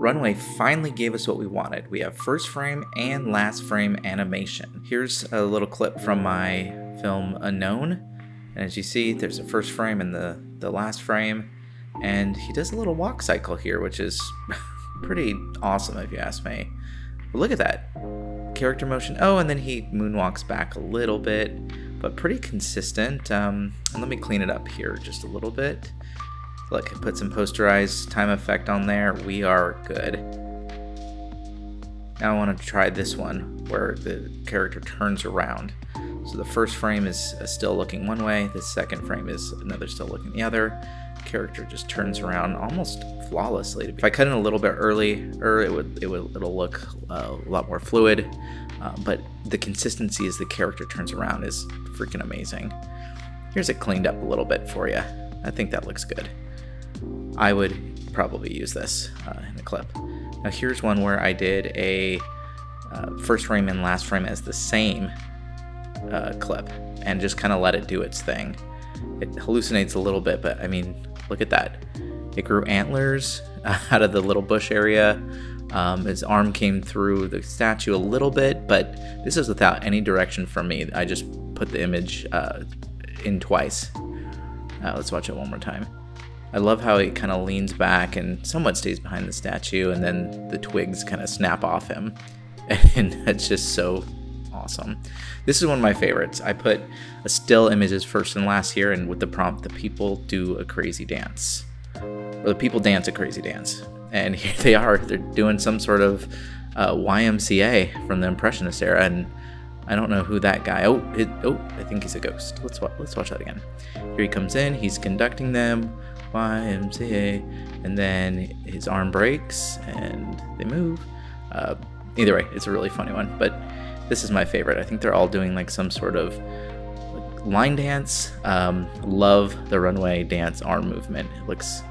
Runway finally gave us what we wanted. We have first frame and last frame animation. Here's a little clip from my film Unknown. And as you see, there's a first frame and the, the last frame. And he does a little walk cycle here, which is pretty awesome if you ask me. But look at that. Character motion. Oh, and then he moonwalks back a little bit, but pretty consistent. Um, and let me clean it up here just a little bit. Look, put some posterized time effect on there. We are good. Now I want to try this one where the character turns around. So the first frame is still looking one way, the second frame is another still looking the other. Character just turns around almost flawlessly. If I cut in a little bit early, or it would it would it'll look uh, a lot more fluid. Uh, but the consistency as the character turns around is freaking amazing. Here's it cleaned up a little bit for you. I think that looks good. I would probably use this uh, in a clip. Now here's one where I did a uh, first frame and last frame as the same uh, clip and just kind of let it do its thing. It hallucinates a little bit, but I mean, look at that. It grew antlers out of the little bush area. Um, his arm came through the statue a little bit, but this is without any direction from me. I just put the image uh, in twice. Uh, let's watch it one more time. I love how he kind of leans back and somewhat stays behind the statue, and then the twigs kind of snap off him. And it's just so awesome. This is one of my favorites. I put a still images first and last here, and with the prompt, the people do a crazy dance. Or the people dance a crazy dance. And here they are. They're doing some sort of uh, YMCA from the Impressionist era, and I don't know who that guy. Oh, it, oh, I think he's a ghost. Let's let's watch that again. Here he comes in. He's conducting them. YMCA, and then his arm breaks and they move. Uh, either way, it's a really funny one, but this is my favorite. I think they're all doing like some sort of line dance. Um, love the runway dance arm movement. It looks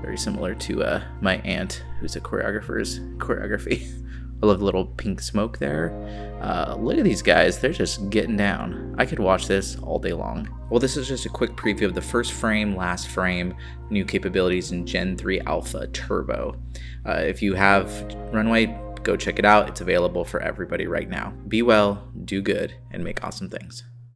very similar to uh, my aunt, who's a choreographer's choreography. I love the little pink smoke there. Uh, look at these guys, they're just getting down. I could watch this all day long. Well, this is just a quick preview of the first frame, last frame, new capabilities in Gen 3 Alpha Turbo. Uh, if you have Runway, go check it out. It's available for everybody right now. Be well, do good, and make awesome things.